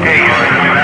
Ok.